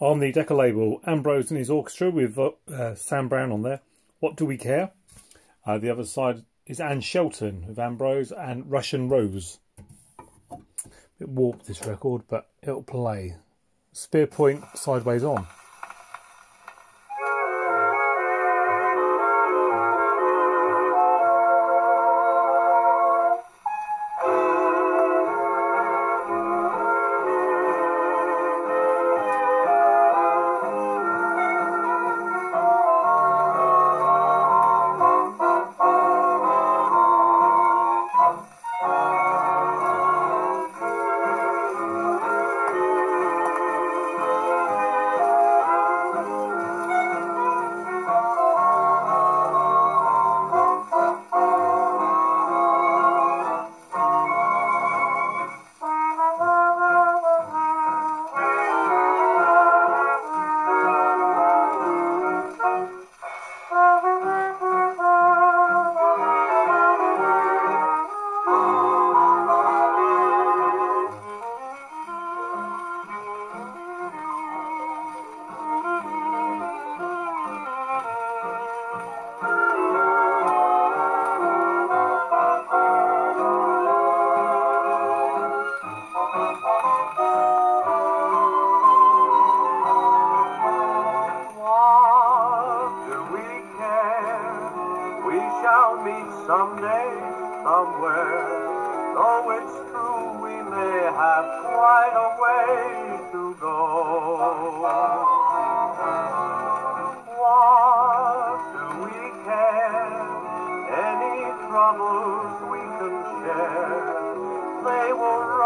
on the Decca label, Ambrose and his orchestra with uh, Sam Browne on there. What do we care? Uh, the other side is Anne Shelton with Ambrose and Russian Rose. A bit warped this record, but it'll play. Spear point sideways on. Someday, somewhere. Though it's true we may have quite a way to go. What do we care? Any troubles we can share, they will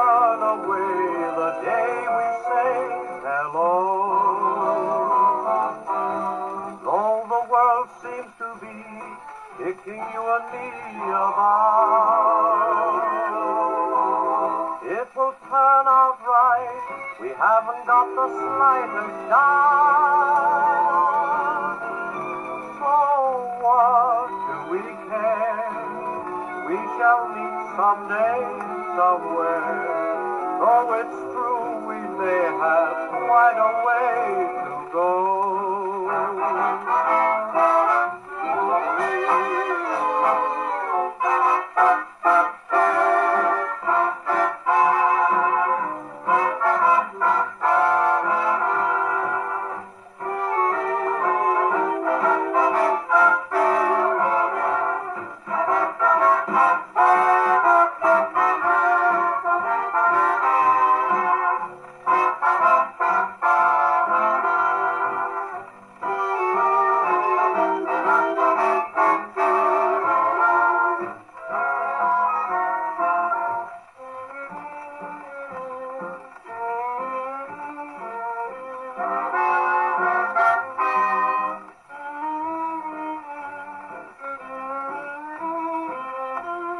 making you and me about. It will turn out right, we haven't got the slightest doubt. So what do we care? We shall meet someday, somewhere. Though it's true we may have quite a way to go.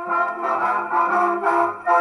¡Gracias!